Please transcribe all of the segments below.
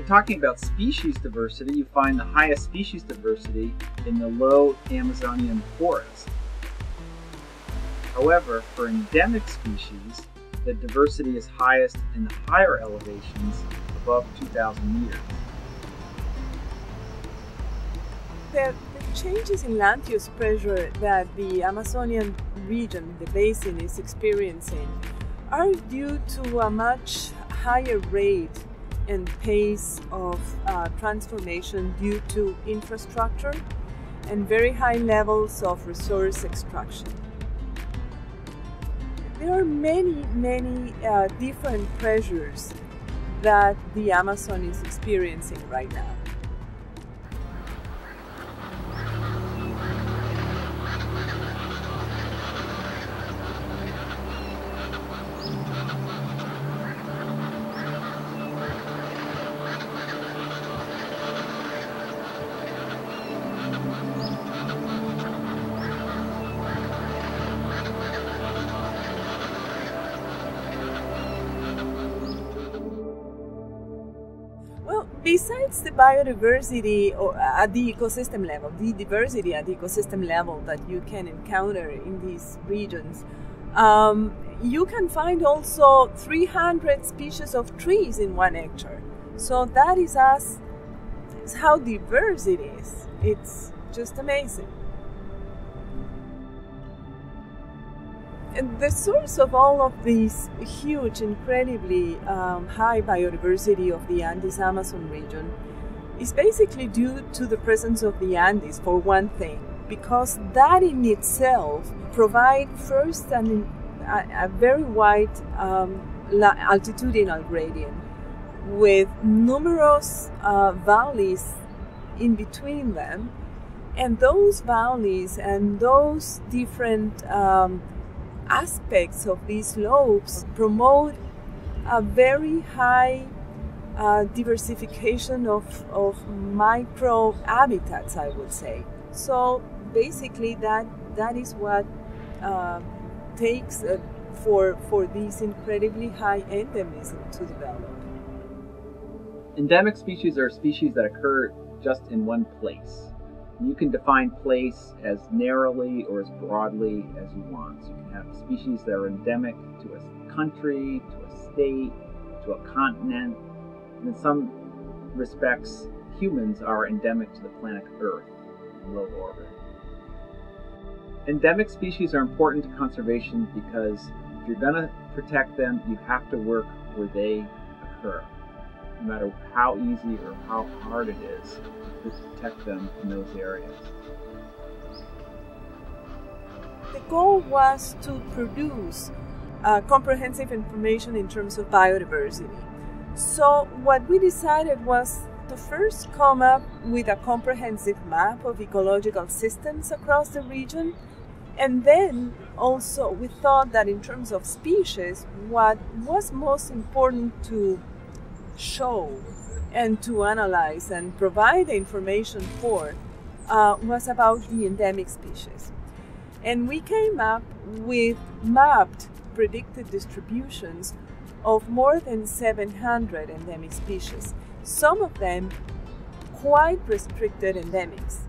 talking about species diversity, you find the highest species diversity in the low Amazonian forest. However, for endemic species, the diversity is highest in the higher elevations above 2,000 meters. The, the changes in land use pressure that the Amazonian region, the basin, is experiencing are due to a much higher rate and pace of uh, transformation due to infrastructure and very high levels of resource extraction. There are many, many uh, different pressures that the Amazon is experiencing right now. Besides the biodiversity or at the ecosystem level, the diversity at the ecosystem level that you can encounter in these regions, um, you can find also 300 species of trees in one hectare. So that is us. How diverse it is. It's just amazing. The source of all of this huge, incredibly um, high biodiversity of the Andes Amazon region is basically due to the presence of the Andes, for one thing, because that in itself provides first an, a, a very wide um, altitudinal gradient with numerous uh, valleys in between them. And those valleys and those different um, aspects of these slopes promote a very high uh, diversification of, of micro habitats, I would say. So basically, that that is what uh, takes uh, for for these incredibly high endemism to develop. Endemic species are species that occur just in one place. You can define place as narrowly or as broadly as you want. So you can have species that are endemic to a country, to a state, to a continent. And in some respects, humans are endemic to the planet Earth in low orbit. Endemic species are important to conservation because if you're going to protect them, you have to work where they occur, no matter how easy or how hard it is to protect them in those areas. The goal was to produce uh, comprehensive information in terms of biodiversity. So, what we decided was to first come up with a comprehensive map of ecological systems across the region. And then also, we thought that in terms of species, what was most important to show and to analyze and provide the information for uh, was about the endemic species. And we came up with mapped predicted distributions of more than 700 endemic species, some of them quite restricted endemics.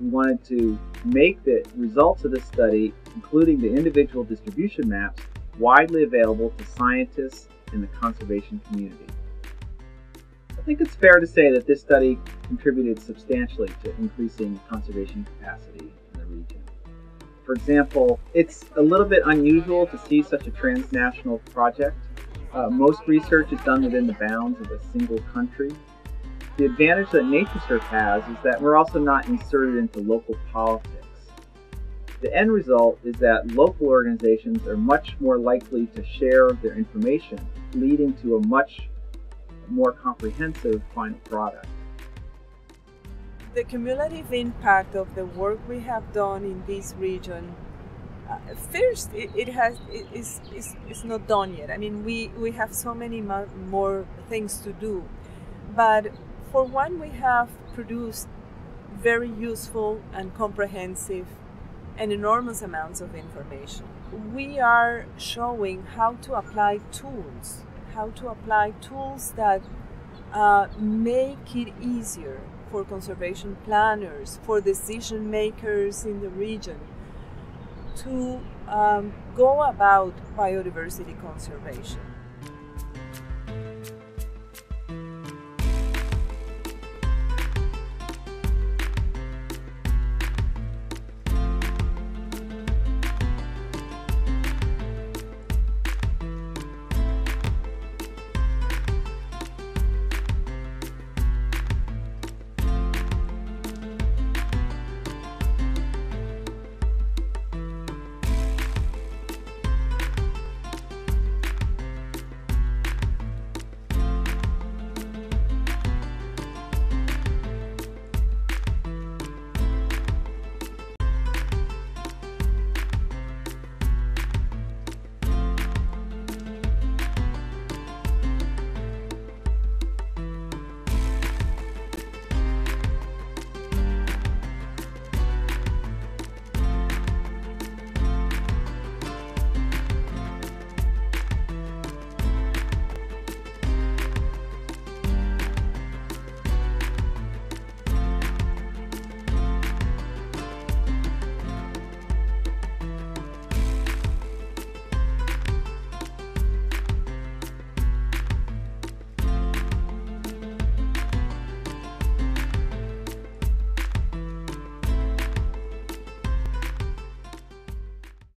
We wanted to make the results of this study, including the individual distribution maps, widely available to scientists in the conservation community think it's fair to say that this study contributed substantially to increasing conservation capacity in the region. For example, it's a little bit unusual to see such a transnational project. Uh, most research is done within the bounds of a single country. The advantage that NatureServe has is that we're also not inserted into local politics. The end result is that local organizations are much more likely to share their information, leading to a much more comprehensive final product. The cumulative impact of the work we have done in this region uh, first it, it has it is it's, not done yet. I mean we we have so many more things to do. But for one we have produced very useful and comprehensive and enormous amounts of information. We are showing how to apply tools how to apply tools that uh, make it easier for conservation planners, for decision makers in the region to um, go about biodiversity conservation.